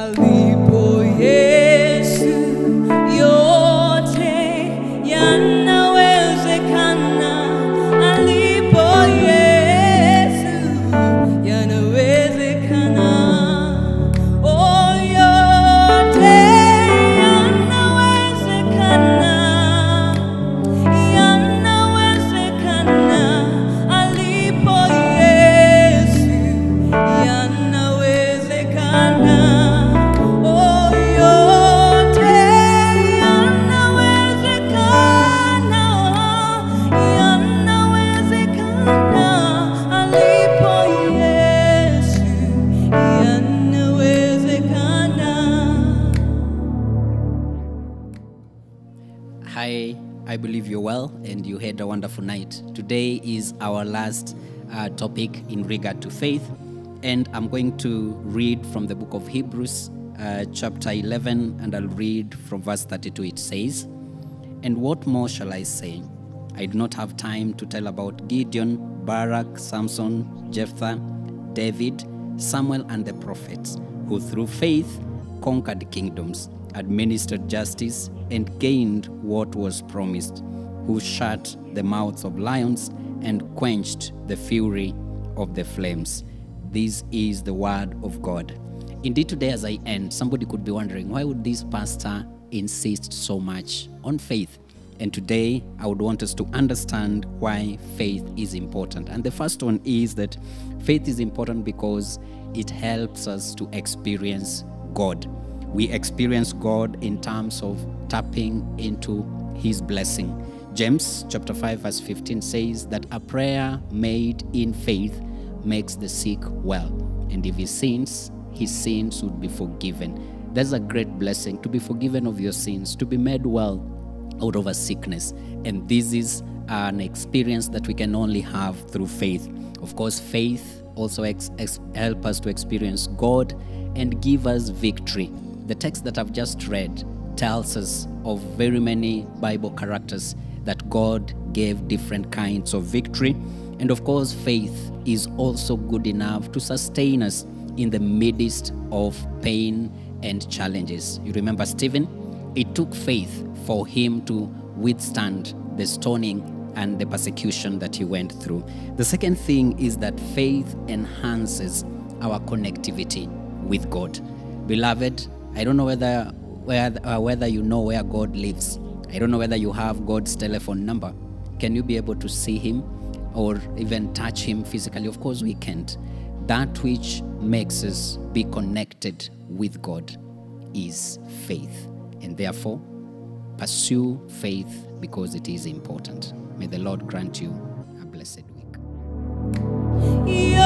ali I believe you're well and you had a wonderful night. Today is our last uh, topic in regard to faith, and I'm going to read from the book of Hebrews, uh, chapter 11, and I'll read from verse 32. It says, And what more shall I say? I do not have time to tell about Gideon, Barak, Samson, Jephthah, David, Samuel, and the prophets, who through faith conquered kingdoms, administered justice, and gained what was promised, who shut the mouths of lions and quenched the fury of the flames. This is the word of God. Indeed, today as I end, somebody could be wondering why would this pastor insist so much on faith? And today, I would want us to understand why faith is important. And the first one is that faith is important because it helps us to experience God. We experience God in terms of tapping into His blessing. James chapter 5 verse 15 says that a prayer made in faith makes the sick well. And if he sins, his sins would be forgiven. That's a great blessing to be forgiven of your sins, to be made well out of a sickness. And this is an experience that we can only have through faith. Of course, faith also ex- ex- help us to experience God and give us victory. The text that I've just read tells us of very many Bible characters that God gave different kinds of victory. And of course, faith is also good enough to sustain us in the midst of pain and challenges. You remember Stephen? It took faith for him to withstand the stoning and the persecution that he went through. The second thing is that faith enhances our connectivity with God. Beloved, I don't know whether uh, whether you know where God lives. I don't know whether you have God's telephone number. Can you be able to see Him or even touch Him physically? Of course, we can't. That which makes us be connected with God is faith. And therefore, pursue faith because it is important. May the Lord grant you a blessed week. Yeah.